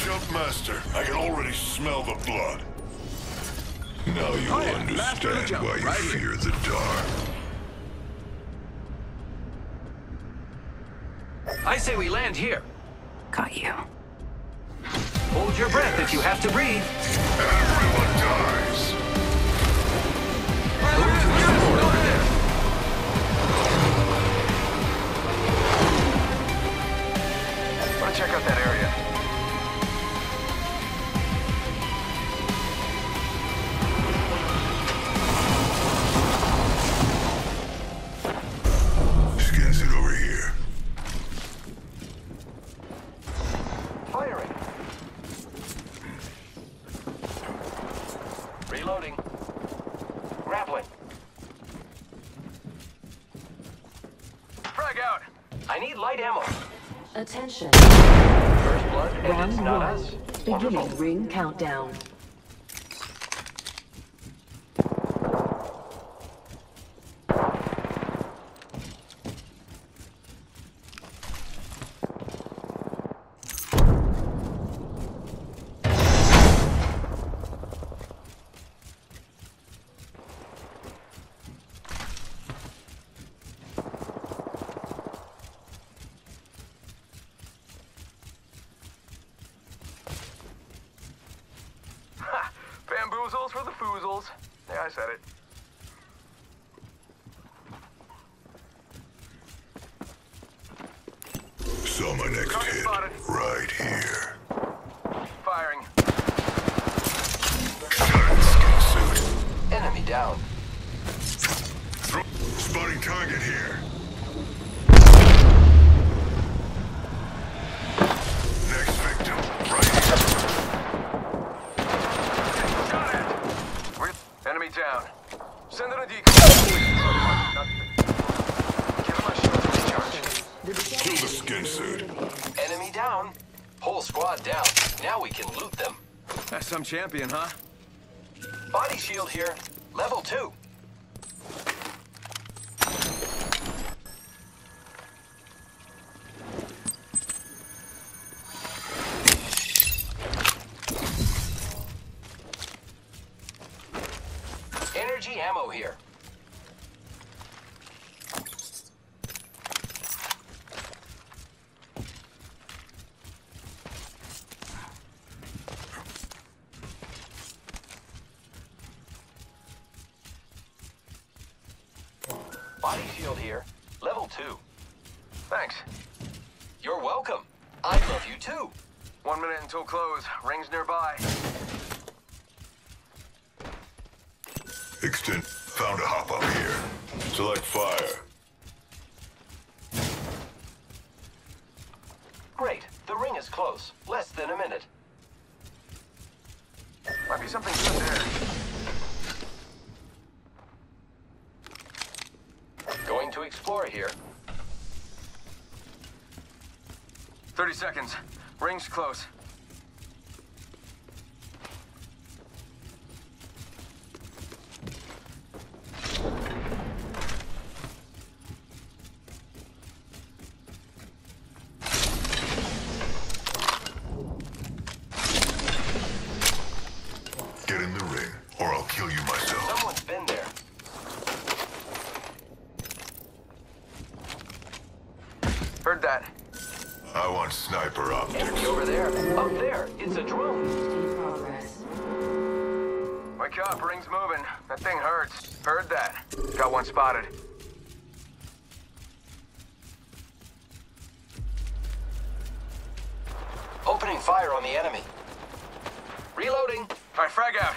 Jumpmaster. I can already smell the blood. Now you Oh, yeah. Master of the understand jump, why you right here. fear the dark. I say we land here. Got you. Hold your breath if you have to breathe. Everyone dies. Reloading. Grappling. Frag out! I need light ammo. Attention. First blood, and Round it's not one. us. Beginning Wonderful. ring countdown. Ha! Bamboozles for the foozles. Yeah, I said it. Saw my next Target spotted. Right here. Firing. Skin suit. Enemy down. Spotting target here. squad down. Now we can loot them. That's some champion, huh? Body shield here. Level 2. Body shield here. Level two. Thanks. You're welcome. I love you too. One minute until close. Rings nearby. Extend. Found a hop up here. Select fire. Great. The ring is close. Less than a minute. Might be something good there. Here. 30 seconds. Rings close. Get in the ring, or I'll kill you myself. Someone's been there. Heard that. I want sniper optics. Enemy over there. Up there. It's a drone. Wake up, ring's moving. That thing hurts. Heard that. Got one spotted. Opening fire on the enemy. Reloading. All right, frag out.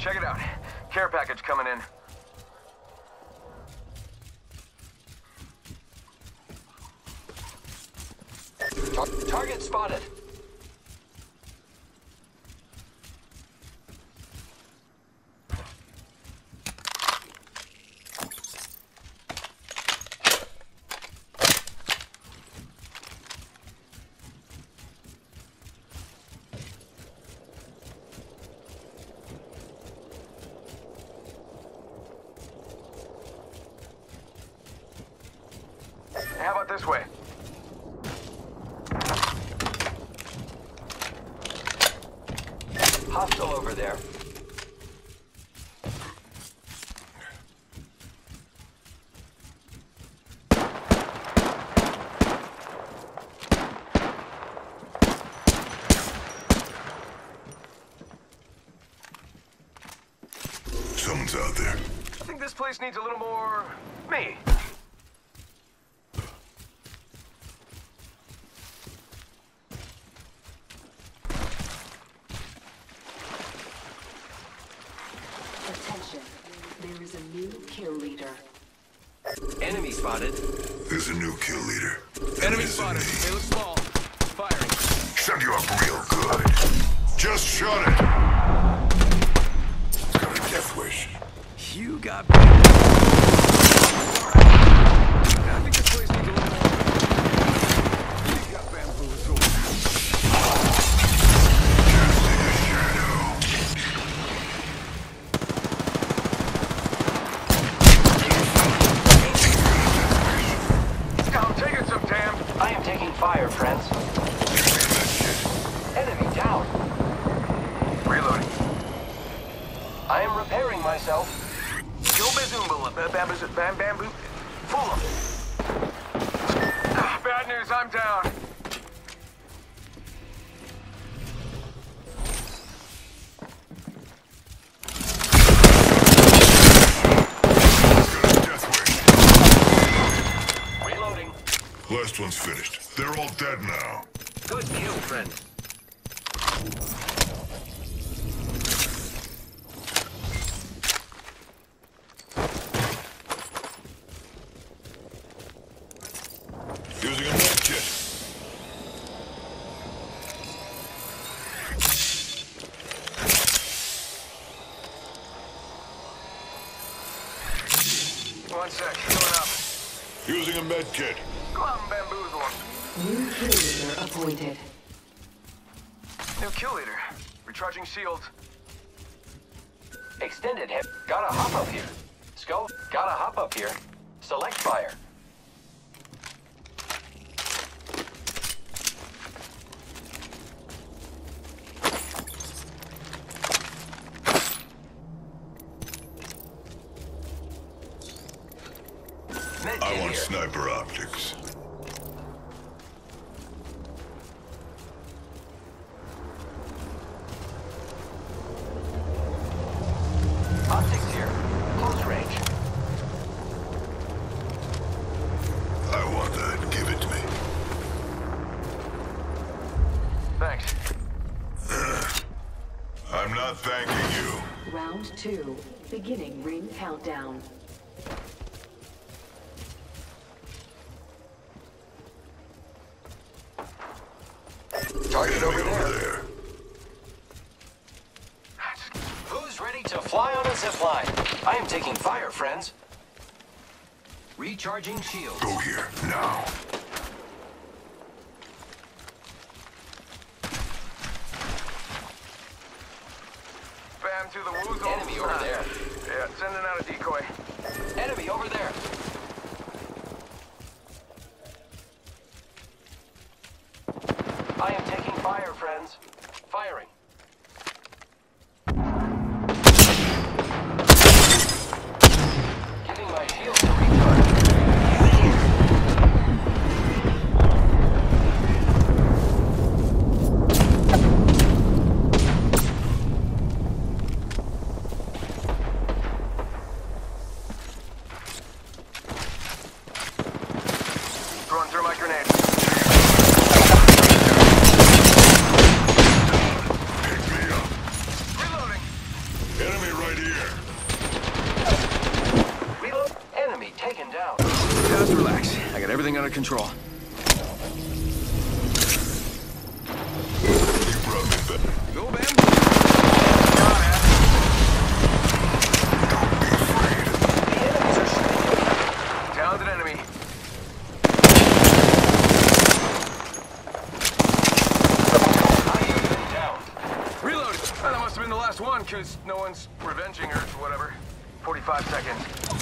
Check it out. Care package coming in. Tar- target spotted. This way. Hostile over there. Someone's out there. I think this place needs a little more... me. Attention. There is a new kill leader. Enemy spotted. There's a new kill leader. Enemy Enemies spotted. me. They look small. Firing. Shut you up real good. Just shut it. Got a death wish. You got. I think this place needs a one's finished. They're all dead now. Good kill, friend. Using a med kit. One sec, healing up. Using a med kit. Go out and bamboozle. New kill leader appointed. New kill leader. Recharging shields. Extended hip. Gotta hop up here. Skull. Gotta hop up here. Select fire. I want here. sniper optics. Optics Round two. Beginning ring countdown. Target over there. there. Who's ready to fly on a zip line? I am taking fire, friends. Recharging shields. Go here, now. Bam to the woozle. Enemy over there. Yeah, sending out a decoy. Enemy over there. I am taking fire, friends. Firing. because no one's revenging her or whatever. 45 seconds.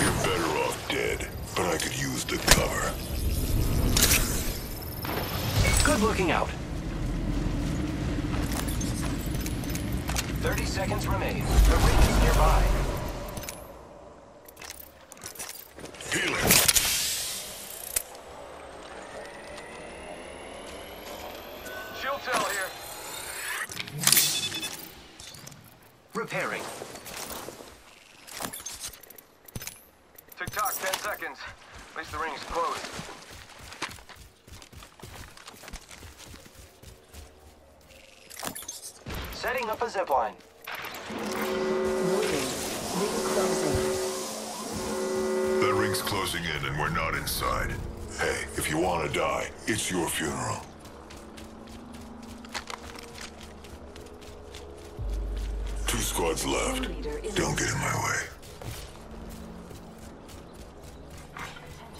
You're better off dead, but I could use the cover. Good looking out. 30 seconds remain. The ring is nearby. Repairing. Tick tock, 10 seconds. At least the ring's closed. Setting up a zipline. Closing. That ring's closing in and we're not inside. Hey, if you want to die, it's your funeral. Two squads left. Don't get in my way.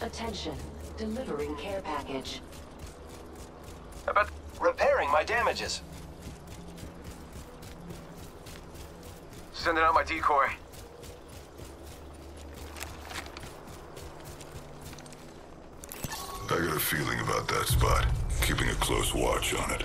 Attention. Delivering care package. I bet Repairing my damages. sending out my decoy. I got a feeling about that spot. Keeping a close watch on it.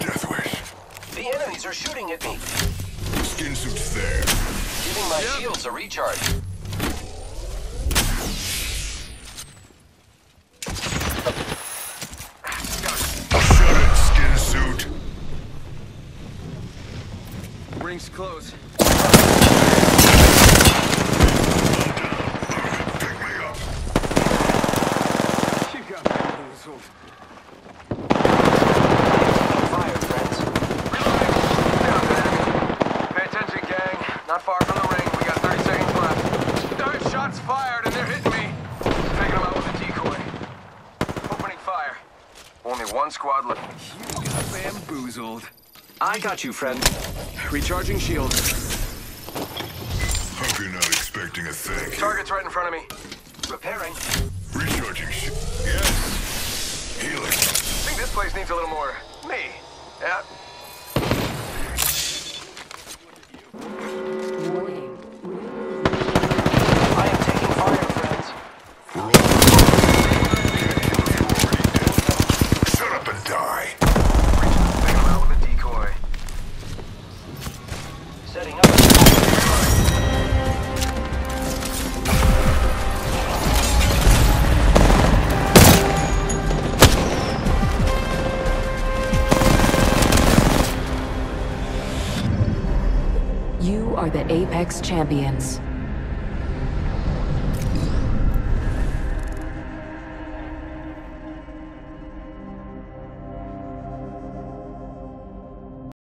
death wish. The enemies are shooting at me. Skin suit's there. Giving my shields a recharge. Shut it, skin suit. Ring's closed. Pick me up. You got bamboozled. Fire, friends. Down to enemy. Pay attention, gang. Not far from the ring. We got 30 seconds left. Third shots fired, and they're hitting me. Taking them out with a decoy. Opening fire. Only one squad left. You got bamboozled. I got you, friend. Recharging shield. Hope you're not expecting a you. Target's right in front of me. Repairing. Recharging sh- Yes. Healing. I think this place needs a little more me. Yeah. The Apex Champions.